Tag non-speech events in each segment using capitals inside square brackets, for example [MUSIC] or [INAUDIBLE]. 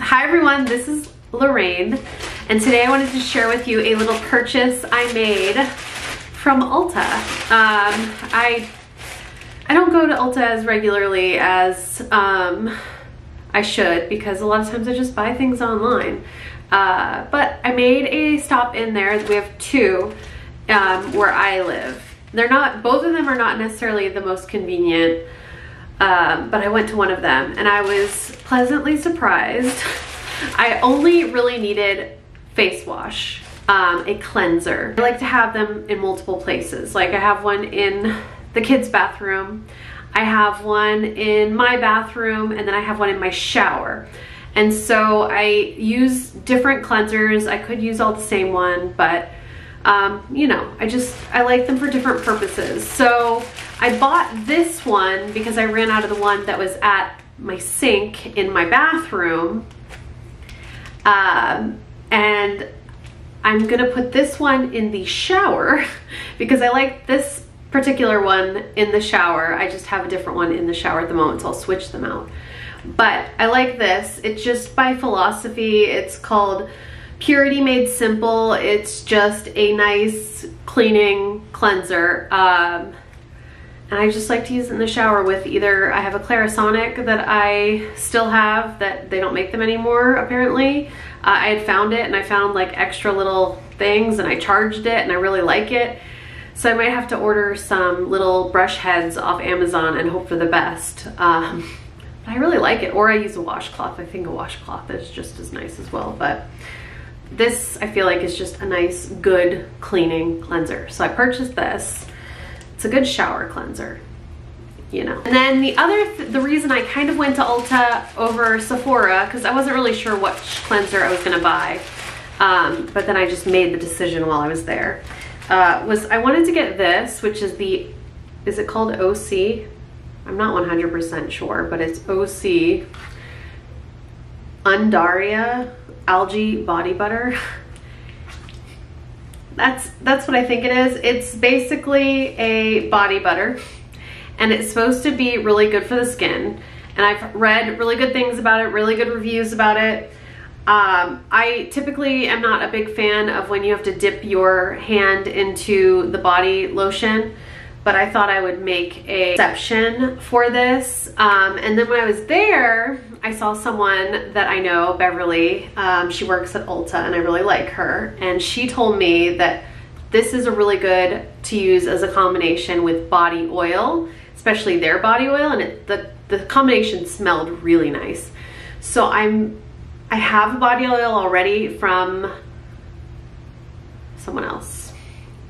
Hi everyone, this is Lorraine, and today I wanted to share with you a little purchase I made from Ulta. Um, I I don't go to Ulta as regularly as um, I should because a lot of times I just buy things online. Uh, but I made a stop in there. We have two um, where I live. They're not, both of them are not necessarily the most convenient, um, but I went to one of them and I was pleasantly surprised. [LAUGHS] I only really needed face wash, um, a cleanser. I like to have them in multiple places. Like I have one in the kids' bathroom, I have one in my bathroom, and then I have one in my shower. And so I use different cleansers. I could use all the same one, but um, you know, I just, I like them for different purposes. So I bought this one because I ran out of the one that was at my sink in my bathroom. Um, and I'm gonna put this one in the shower [LAUGHS] because I like this particular one in the shower. I just have a different one in the shower at the moment, so I'll switch them out. But I like this. It's just by Philosophy. It's called Purity Made Simple. It's just a nice cleaning cleanser. Um, and I just like to use it in the shower with either, I have a Clarisonic that I still have that they don't make them anymore apparently. Uh, I had found it and I found like extra little things and I charged it and I really like it. So I might have to order some little brush heads off Amazon and hope for the best. Um, I really like it. Or I use a washcloth. I think a washcloth is just as nice as well. But this I feel like is just a nice, good cleaning cleanser. So I purchased this. It's a good shower cleanser, you know. And then the other, th the reason I kind of went to Ulta over Sephora, because I wasn't really sure what cleanser I was gonna buy, um, but then I just made the decision while I was there, uh, was I wanted to get this, which is the, is it called OC? I'm not 100% sure, but it's OC Undaria Algae Body Butter. [LAUGHS] that's, that's what I think it is. It's basically a body butter and it's supposed to be really good for the skin. And I've read really good things about it, really good reviews about it. Um, I typically am not a big fan of when you have to dip your hand into the body lotion but I thought I would make a exception for this. Um, and then when I was there, I saw someone that I know, Beverly. Um, she works at Ulta and I really like her. And she told me that this is a really good to use as a combination with body oil, especially their body oil. And it, the, the combination smelled really nice. So I'm, I have body oil already from someone else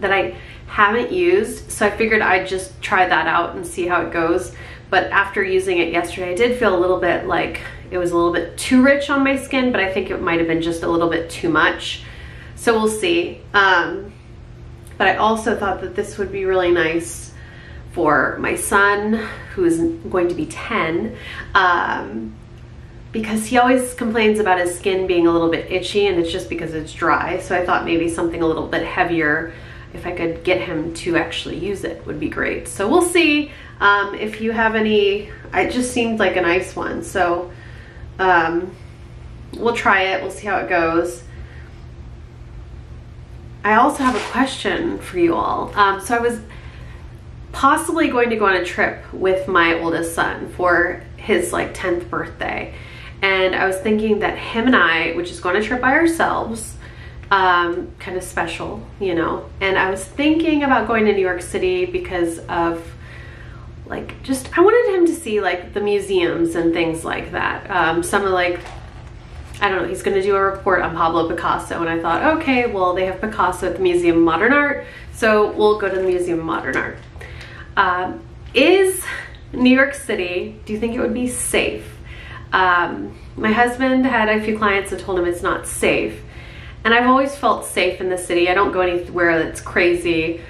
that I haven't used. So I figured I'd just try that out and see how it goes. But after using it yesterday, I did feel a little bit like it was a little bit too rich on my skin, but I think it might have been just a little bit too much. So we'll see. Um, but I also thought that this would be really nice for my son, who is going to be 10, um, because he always complains about his skin being a little bit itchy and it's just because it's dry. So I thought maybe something a little bit heavier if I could get him to actually use it would be great. So we'll see um, if you have any, it just seemed like a nice one. So um, we'll try it, we'll see how it goes. I also have a question for you all. Um, so I was possibly going to go on a trip with my oldest son for his like 10th birthday. And I was thinking that him and I would just go on a trip by ourselves um, kind of special, you know. And I was thinking about going to New York City because of like just I wanted him to see like the museums and things like that. Um, some of like I don't know, he's gonna do a report on Pablo Picasso and I thought, okay, well they have Picasso at the Museum of Modern Art, so we'll go to the Museum of Modern Art. Um, is New York City, do you think it would be safe? Um, my husband had a few clients that told him it's not safe. And I've always felt safe in the city. I don't go anywhere that's crazy,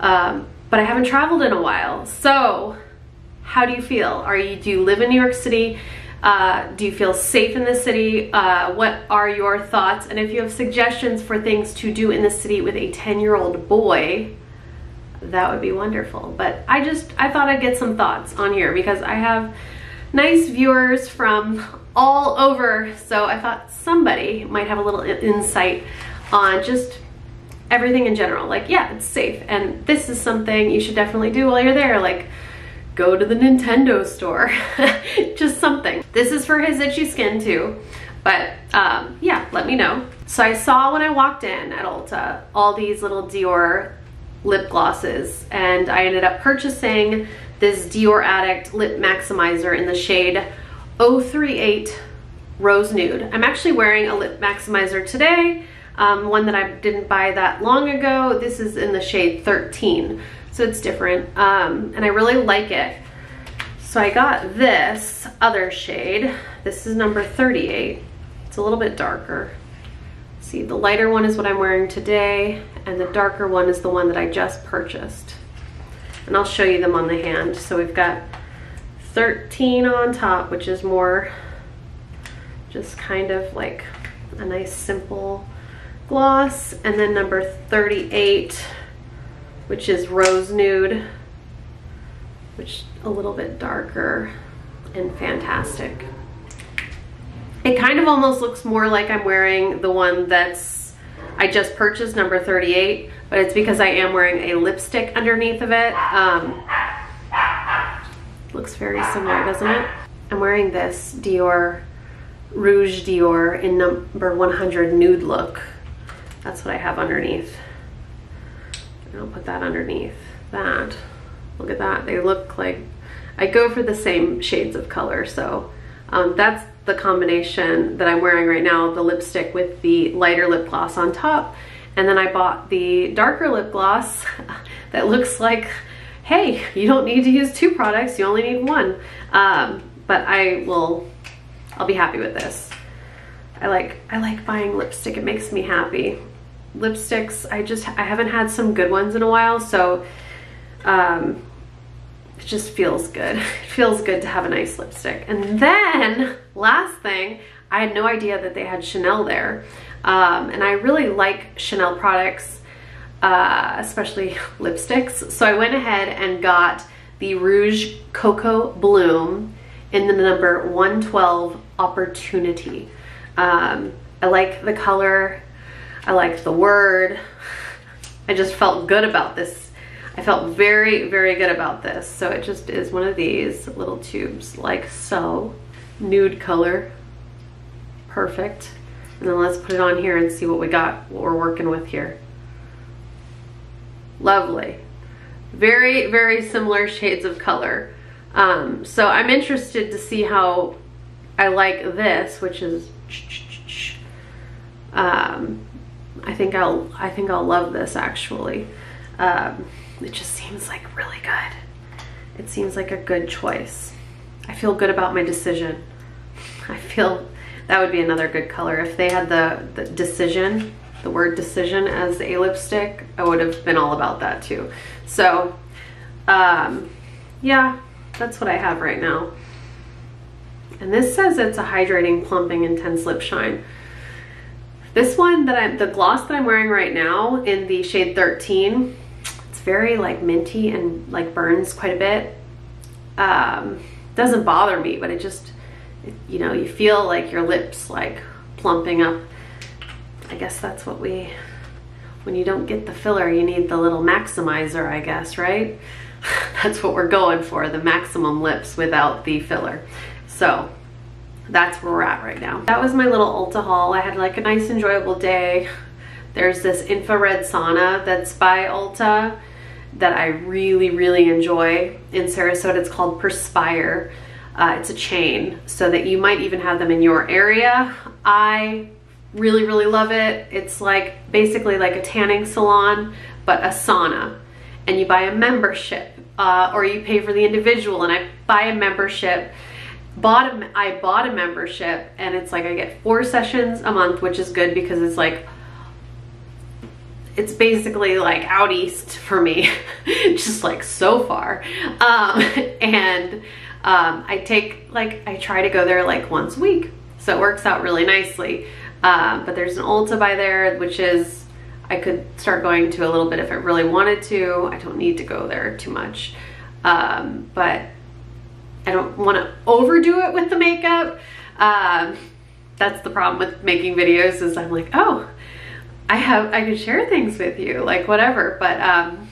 um, but I haven't traveled in a while. So how do you feel? Are you, do you live in New York City? Uh, do you feel safe in the city? Uh, what are your thoughts? And if you have suggestions for things to do in the city with a 10 year old boy, that would be wonderful. But I just, I thought I'd get some thoughts on here because I have nice viewers from all over. So I thought somebody might have a little insight on just everything in general. Like, yeah, it's safe. And this is something you should definitely do while you're there. Like, go to the Nintendo store. [LAUGHS] just something. This is for his itchy skin too. But um, yeah, let me know. So I saw when I walked in at Ulta all these little Dior lip glosses and I ended up purchasing this Dior Addict Lip Maximizer in the shade 038 Rose Nude. I'm actually wearing a lip maximizer today, um, one that I didn't buy that long ago. This is in the shade 13, so it's different, um, and I really like it. So I got this other shade. This is number 38. It's a little bit darker. See, the lighter one is what I'm wearing today, and the darker one is the one that I just purchased. And I'll show you them on the hand. So we've got 13 on top, which is more just kind of like a nice simple gloss. And then number 38, which is Rose Nude, which a little bit darker and fantastic. It kind of almost looks more like I'm wearing the one that's, I just purchased, number 38, but it's because I am wearing a lipstick underneath of it. Um, looks very similar, doesn't it? I'm wearing this Dior, Rouge Dior in number 100 Nude Look. That's what I have underneath. I'll put that underneath that. Look at that, they look like, I go for the same shades of color, so um, that's the combination that I'm wearing right now, the lipstick with the lighter lip gloss on top. And then I bought the darker lip gloss [LAUGHS] that looks like, hey, you don't need to use two products, you only need one. Um, but I will, I'll be happy with this. I like, I like buying lipstick, it makes me happy. Lipsticks, I just, I haven't had some good ones in a while, so um, it just feels good. [LAUGHS] It feels good to have a nice lipstick. And then, last thing, I had no idea that they had Chanel there. Um, and I really like Chanel products, uh, especially lipsticks. So I went ahead and got the Rouge Coco Bloom in the number 112 Opportunity. Um, I like the color. I like the word. I just felt good about this I felt very, very good about this. So it just is one of these little tubes like so. Nude color, perfect. And then let's put it on here and see what we got, what we're working with here. Lovely. Very, very similar shades of color. Um, so I'm interested to see how I like this, which is, um, I think I'll, I think I'll love this actually. Um, it just seems like really good. It seems like a good choice. I feel good about my decision. [LAUGHS] I feel that would be another good color. If they had the, the decision, the word decision as a lipstick, I would have been all about that too. So, um, yeah, that's what I have right now. And this says it's a hydrating, plumping, intense lip shine. This one that I'm, the gloss that I'm wearing right now in the shade 13, it's very like minty and like burns quite a bit. Um, doesn't bother me, but it just, you know, you feel like your lips like plumping up. I guess that's what we, when you don't get the filler, you need the little maximizer, I guess, right? [LAUGHS] that's what we're going for, the maximum lips without the filler. So that's where we're at right now. That was my little Ulta haul. I had like a nice enjoyable day. There's this infrared sauna that's by Ulta that I really, really enjoy in Sarasota. It's called Perspire. Uh, it's a chain so that you might even have them in your area. I really, really love it. It's like basically like a tanning salon, but a sauna. And you buy a membership uh, or you pay for the individual and I buy a membership. Bought a, I bought a membership and it's like I get four sessions a month, which is good because it's like it's basically like out east for me, [LAUGHS] just like so far. Um, [LAUGHS] and um, I take like, I try to go there like once a week. So it works out really nicely. Um, but there's an Ulta by there, which is, I could start going to a little bit if I really wanted to. I don't need to go there too much. Um, but I don't want to overdo it with the makeup. Um, that's the problem with making videos is I'm like, oh, I have, I can share things with you, like whatever. But um,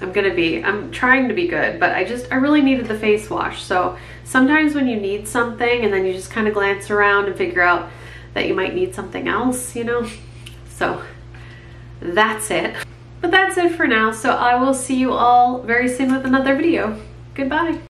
I'm gonna be, I'm trying to be good, but I just, I really needed the face wash. So sometimes when you need something and then you just kind of glance around and figure out that you might need something else, you know? So that's it. But that's it for now. So I will see you all very soon with another video. Goodbye.